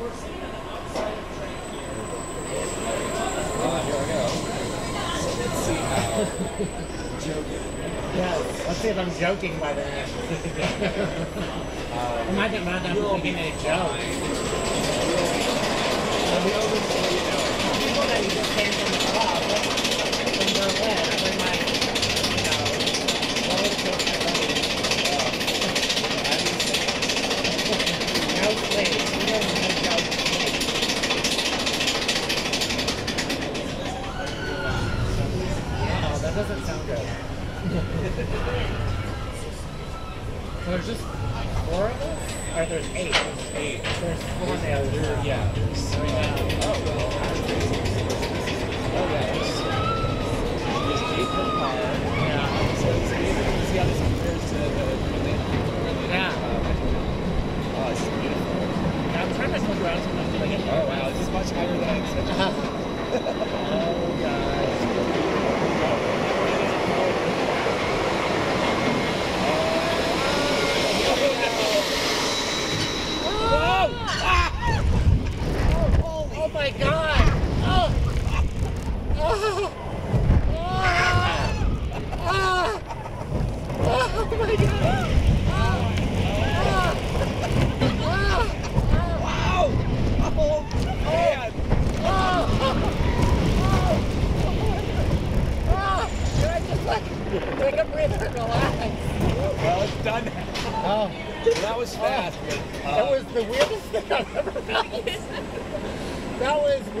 Ah. So let's see if I'm joking by the end. Um, I the man you'll I'm making a joke? People that you just came from the club in Berlin, I bring my, you know, roller coaster buddies. I'm insane. No sleep. You don't no joke. Oh, that doesn't sound good. so there's just four of us? Or there's eight? There's eight. There's four Yeah, there. yeah, there's, oh, well, oh, yeah, there's, eight per car. Yeah. So it's see how this compares to the. Yeah. Oh, it's beautiful. Yeah, I'm trying to look around sometimes to get Oh, wow, this is much higher than I expected. oh, gosh. Oh, oh my god! Oh! Oh! Oh! Oh! Oh my god! Oh! Oh! Wow! Oh, man! Can I just like take a breather and relax? Well, it's done now. Oh, that was fast, uh, that was the weirdest thing I've ever done. That was real.